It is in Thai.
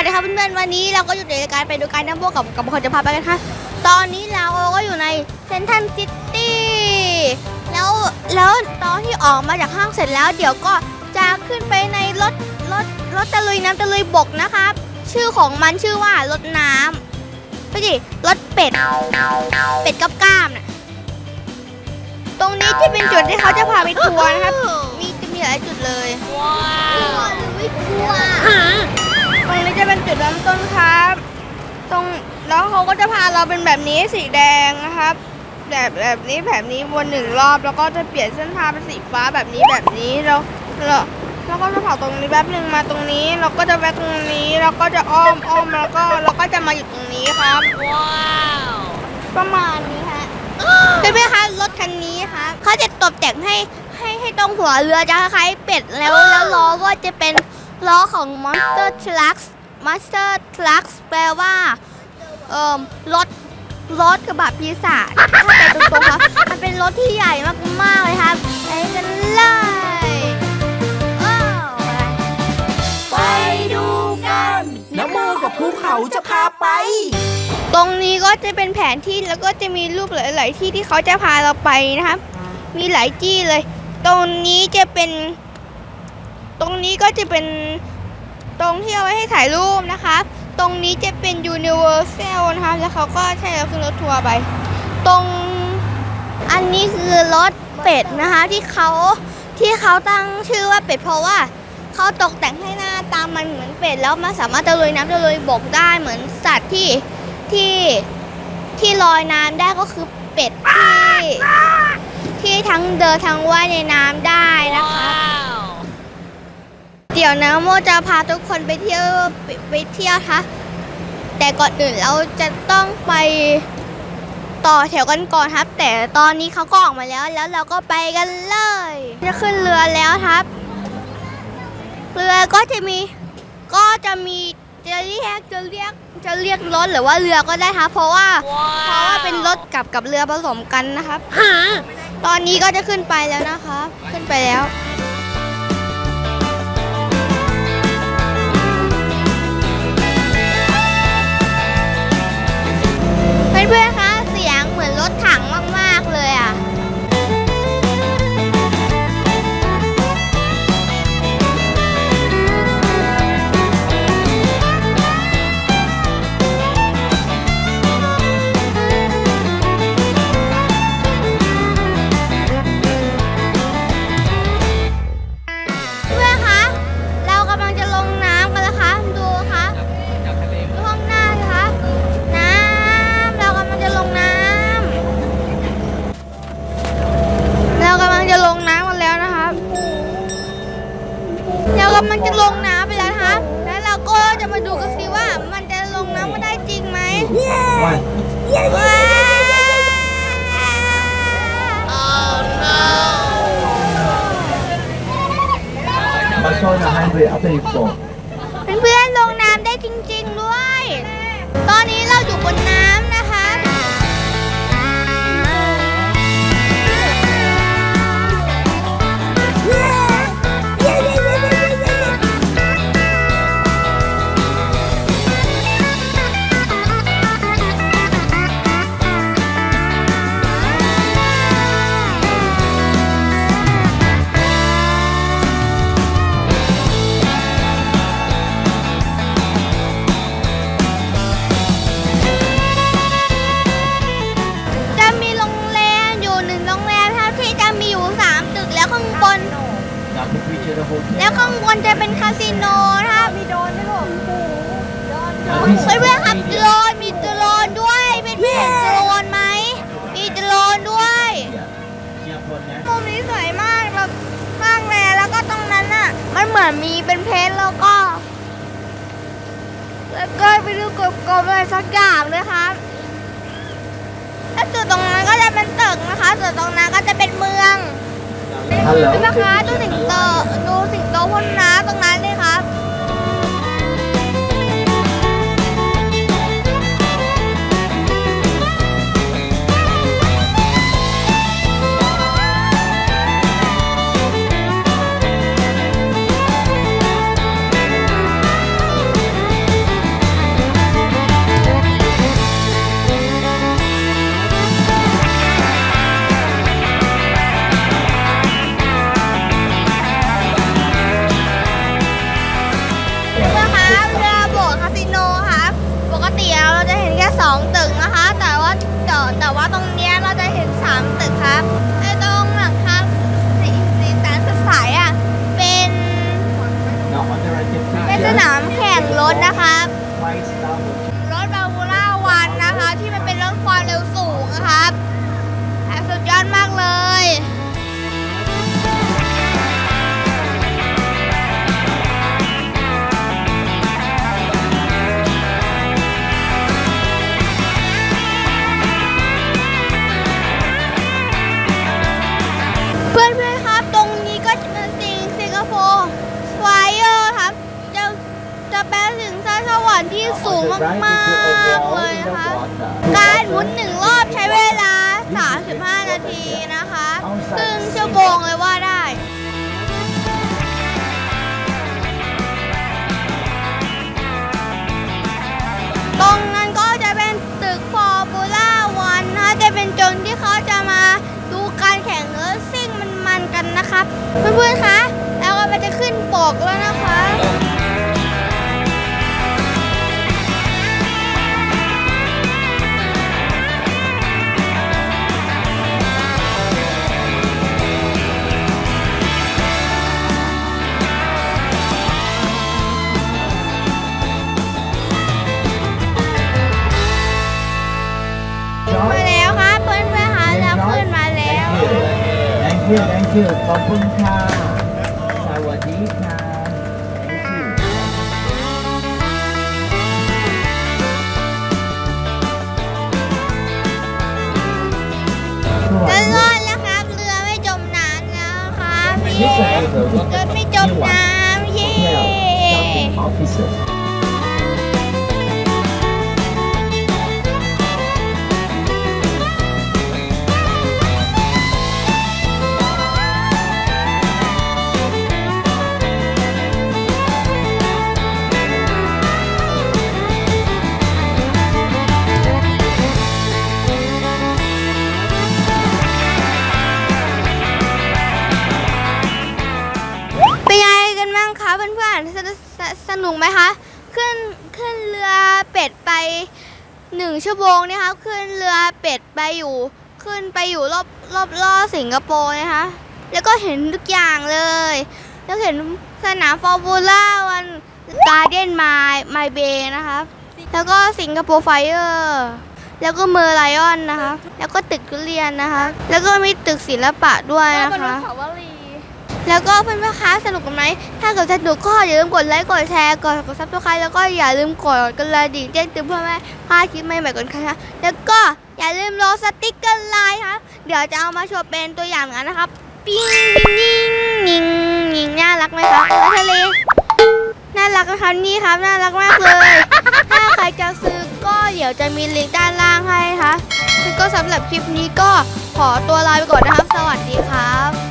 วัสดีครับเพื่อนๆวันนี้เราก็อยู่ในรายการไปดูการน้ำพวกกับกับคนจะพาไปกันค่ะ ตอนนี้เราก็อยู่ในเซนทันซิตี้แล้วแล้วตอนที่ออกมาจากห้างเสร็จแล้ว เดี๋ยวก็จะขึ้นไปในรถรถรถตะลุยน้ำตะลุยบกนะครับ ชื่อของมันชื่อว่ารถน้ำไม่ใช่รถเป็ด เป็ดกับกล้ามน่ะตรงนี้ที่เป็นจุดที่เขาจะพาไปทัวร์นะครับ มีจะมีหลายจุดเลยว้าวไม่กลัว ตรงนี้จะเป็นจุดเริ่มต้นครับ ตรงแล้วเขาก็จะพาเราเป็นแบบนี้สีแดงนะครับ แบบแบบนี้แบบนี้วนหนึ่งรอบ แล้วก็จะเปลี่ยนเส้นทางเป็นสีฟ้าแบบนี้แบบนี้แล้วแล้วแล้วก็จะเผาตรงนี้แป๊บหนึ่งมาตรงนี้เราก็จะแวะตรงนี้แล้วก็จะอ้อมอ้อมแล้วก็เราก็จะมาอยู่ตรงนี้ครับ ว้าว ประมาณนี้ฮะเพื่อนๆคะรถคันนี้ครับเขาจะตกแต่งให้ให้ให้ตรงหัวเรือจะคล้ายๆเป็ดแล้วแล้วล้อก็จะเป็น ล้อของ Monster Trucks Monster Trucks แปลว่าเอ่อรถรถกระบะปีศาจถ้าไปตรงๆครับมันเป็นรถที่ใหญ่มากๆเลยครับไปกันเลยอ้าวไปดูกันน้ำโมกับภูเขาจะพาไป ตรงนี้ก็จะเป็นแผนที่แล้วก็จะมีรูปหลาย ๆ ที่ที่เขาจะพาเราไปนะครับ มีหลายที่เลย ตรงนี้จะเป็น ตรงนี้ก็จะเป็นตรงที่เอาไว้ให้ถ่ายรูปนะครับตรงนี้จะเป็น Universal นะครับแล้วเขาก็ใช้เราขึ้นรถทัวร์ไป ตรงอันนี้คือรถเป็ดนะคะที่เขาที่เขาตั้งชื่อว่าเป็ดเพราะว่าเขาตกแต่งให้หน้าตามันเหมือนเป็ดแล้วมันสามารถตะลุยน้ำตะลุยบกได้เหมือนสัตว์ที่ที่ที่ลอยน้ำได้ก็คือเป็ดที่ที่ทั้งเดินทั้งว่ายในน้ำได้นะคะ ดี๋ยวนะโมจะพาทุกคนไปเที่ยวไปไปเที่ยวคะแต่ก่อนอื่นเราจะต้องไปต่อแถวกันก่อนครับ แต่ตอนนี้เขาก็ออกมาแล้ว แล้วเราก็ไปกันเลย จะขึ้นเรือแล้วครับ เรือก็จะมีก็จะมีจะเรียกจะเรียกจะเรียกรถหรือว่าเรือก็ได้ครับ เพราะว่าเพราะว่าเป็นรถกับกับเรือผสมกันนะครับตอนนี้ก็จะขึ้นไปแล้วนะครับ ขึ้นไปแล้ว มาโชว์หน่ ลแล้วข้างบนจะเป็นคาสิโนนะครับมีโดนด้วยเพื่อนเพื่อนๆครับโดนมีโดนด้วยเป็นเพื่อนโดนไหมมีโดนด้วยมุมนี้สวยมากแบบมากเลยแล้วก็ตรงนั้นอะ มันเหมือนมีเป็นเพชรแล้วก็ แล้วก็ไปดูกลมๆอะไรสักอย่างด้วยครับแล้วจุดตรงนั้นก็จะเป็นตึกนะคะส่วนตรงนั้นก็จะเป็นเมือง นี่นะคะดูสิงโตดูสิงโตพ่นน้ำตรงนั้นานสิงสวรรค์ที่สูงมาก ๆ เลยนะคะ การหมุนหนึ่งรอบใช้เวลา 35 นาทีนะคะครึ่งชั่วโมงเลยว่าได้ตรงนั้นก็จะเป็นตึกฟอร์บูล่าวันนะคะจะเป็นจนที่เขาจะมาดูการแข่งรถซิ่งมันๆกันนะครับ เพื่อนๆคะ Thank you Thank you ขอบคุณค่ะ สวัสดีค่ะ Thank you จะรอดแล้วครับ เรือไม่จมน้ำแล้วครับ This เย้ is the รถไม่จมน้ำเย้ Hotel สนุกไหมคะ ขึ้นขึ้นเรือเป็ดไปหนึ่งชั่วโมงนะคะ ขึ้นเรือเป็ดไปอยู่ ขึ้นไปอยู่รอบรอบล่อสิงคโปร์นะคะ แล้วก็เห็นทุกอย่างเลย แล้วเห็นสนาม Formula One Gardens by the Bay นะคะ แล้วก็ Singapore Flyer แล้วก็ Merlion นะคะ แล้วก็ตึกทุเรียนนะคะ แล้วก็มีตึกศิลปะด้วยนะคะ แล้วก็เพื่อนๆคะสนุกกันไหม ถ้าเกิดสนุกก็อย่าลืมกดไลค์ กดแชร์ กดกด subscribe แล้วก็อย่าลืมกดกระดิ่งแจ้งเตือนเพื่อไม่พลาดคลิปใหม่ๆก่อนค่ะ แล้วก็อย่าลืมโหลดสติ๊กเกอร์ไลน์ครับ เดี๋ยวจะเอามาโชว์เป็นตัวอย่างกันนะครับ ปิ้งปิ้งนิ่งนิ่งน่ารักไหมครับทะเล น่ารักนะครับนี่ครับ น่ารักมากเลย ถ้าใครจะซื้อก็เดี๋ยวจะมีลิงก์ด้านล่างให้ค่ะแล้วก็สำหรับคลิปนี้ก็ขอตัวลาไปก่อนนะครับ สวัสดีครับ